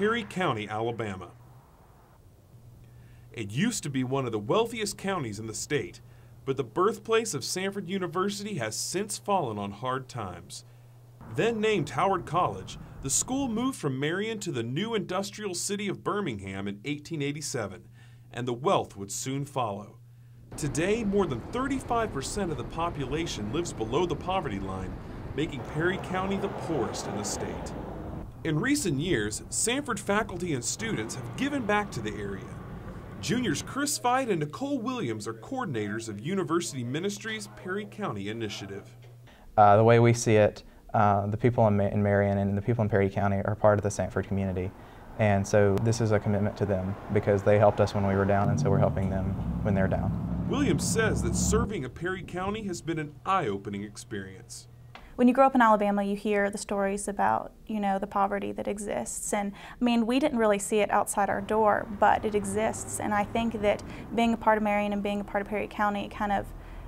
Perry County, Alabama. It used to be one of the wealthiest counties in the state, but the birthplace of Samford University has since fallen on hard times. Then named Howard College, the school moved from Marion to the new industrial city of Birmingham in 1887, and the wealth would soon follow. Today, more than 35% of the population lives below the poverty line, making Perry County the poorest in the state. In recent years, Samford faculty and students have given back to the area. Juniors Chris Veit and Nicole Williams are coordinators of University Ministries Perry County Initiative. Uh, the way we see it, uh, the people in, Ma in, Marion and the people in Perry County are part of the Samford community. And so this is a commitment to them because they helped us when we were down, and so we're helping them when they're down. Williams says that serving a Perry County has been an eye opening experience when you grow up in Alabama, you hear the stories about, you know, the poverty that exists. And I mean, we didn't really see it outside our door, but it exists. And I think that being a part of Marion and being a part of Perry County kind of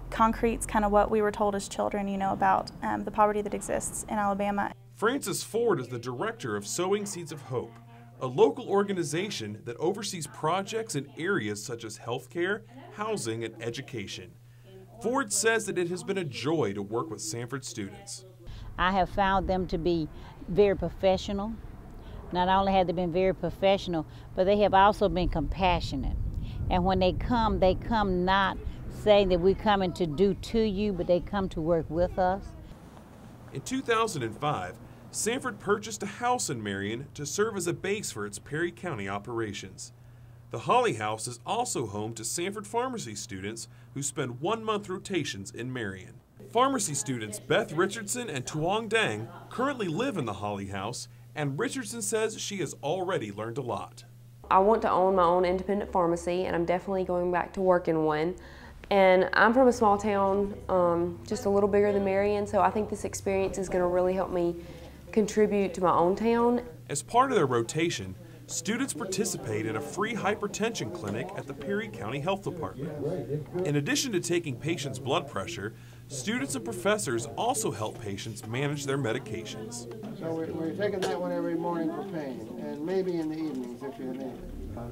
concretes kind of what we were told as children, you know, about um, the poverty that exists in Alabama. Frances Ford is the director of Sowing Seeds of Hope, a local organization that oversees projects in areas such as healthcare, housing, and education. Ford says that it has been a joy to work with Samford students. I have found them to be very professional. Not only have they been very professional, but they have also been compassionate. And when they come, they come not saying that we're coming to do to you, but they come to work with us. In 2005, Samford purchased a house in Marion to serve as a base for its Perry County operations. The Holly House is also home to Samford Pharmacy students who spend one month rotations in Marion. Pharmacy students Beth Richardson and Tuong Dang currently live in the Holly House, and Richardson says she has already learned a lot. I want to own my own independent pharmacy, and I'm definitely going back to work in one. And I'm from a small town, um, just a little bigger than Marion, so I think this experience is going to really help me contribute to my own town. As part of their rotation, Students participate in a free hypertension clinic at the Perry County Health Department. In addition to taking patients' blood pressure, students and professors also help patients manage their medications. So we're, we're taking that one every morning for pain, and maybe in the evenings if you need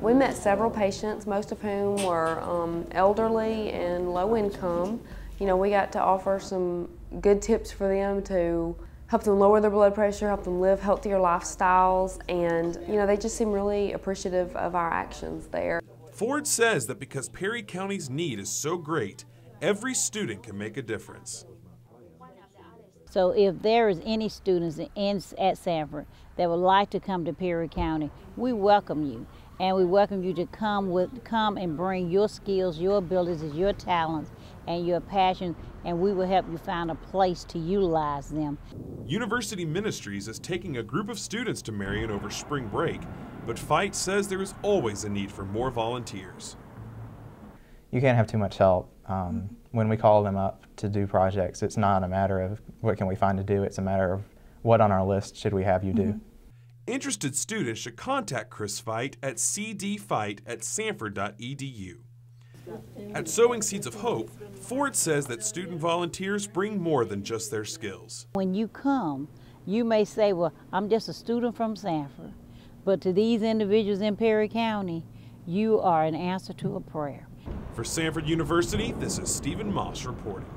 We met several patients, most of whom were um, elderly and low income. You know, we got to offer some good tips for them to help them lower their blood pressure, help them live healthier lifestyles, and you know they just seem really appreciative of our actions there. Ford says that because Perry County's need is so great, every student can make a difference. So if there is any students in, at Samford that would like to come to Perry County, we welcome you. And we welcome you to come with come and bring your skills, your abilities, your talents, and your passion, and we will help you find a place to utilize them. University Ministries is taking a group of students to Marion over spring break, but Veit says there is always a need for more volunteers. You can't have too much help. Um, when we call them up to do projects, it's not a matter of what can we find to do, it's a matter of what on our list should we have you do. Mm -hmm. Interested students should contact Chris Veit at cdveit at samford.edu. At Sowing Seeds of Hope, Ford says that student volunteers bring more than just their skills. When you come, you may say, well, I'm just a student from Samford. but to these individuals in Perry County, you are an answer to a prayer. For Samford University, this is Stephen Moss reporting.